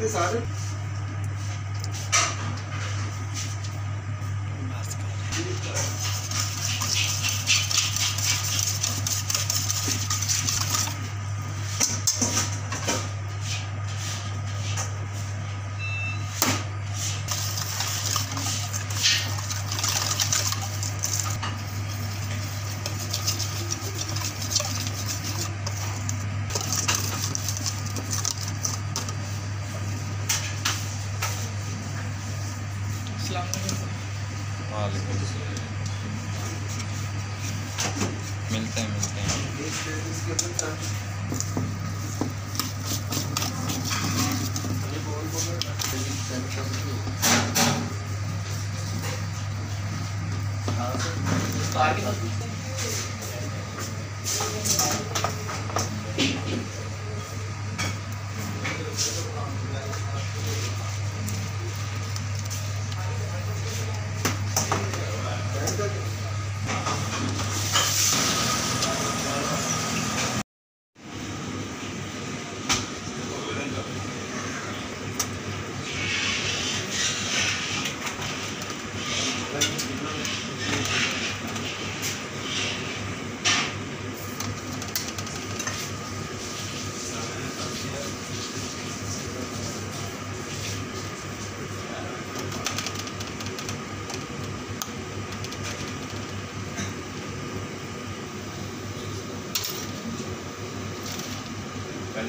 देंगे सारे Thank you. वालेकुम मिलते हैं मिलते हैं। Thanks, Doug.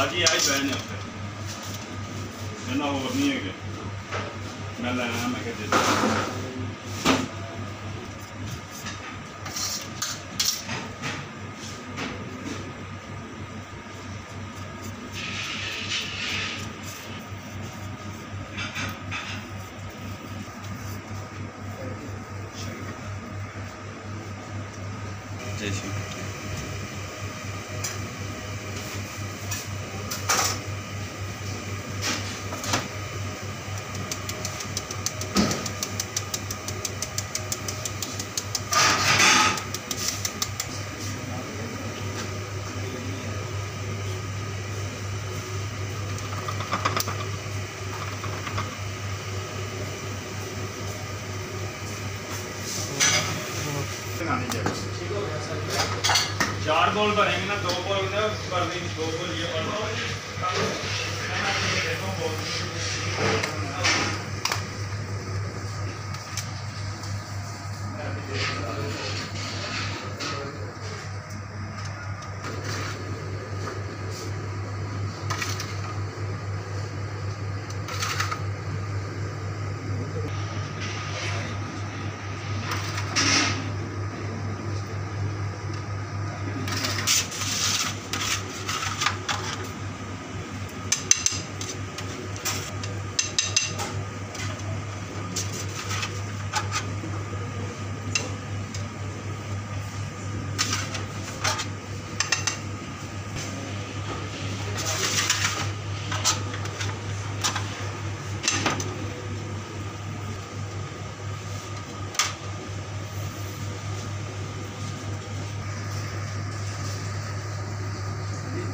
बाकी आई पहने होते ना हो नहीं है क्या? मैं लेना मैं कह देता जय श्री लगाने चाहिए चार बॉल भरेंगे ना, दो बॉल भर दी दो बॉल ये भर दो बॉल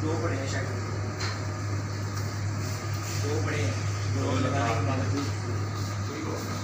दो बड़े हैं शायद। दो बड़े हैं। दो लगाने के बाद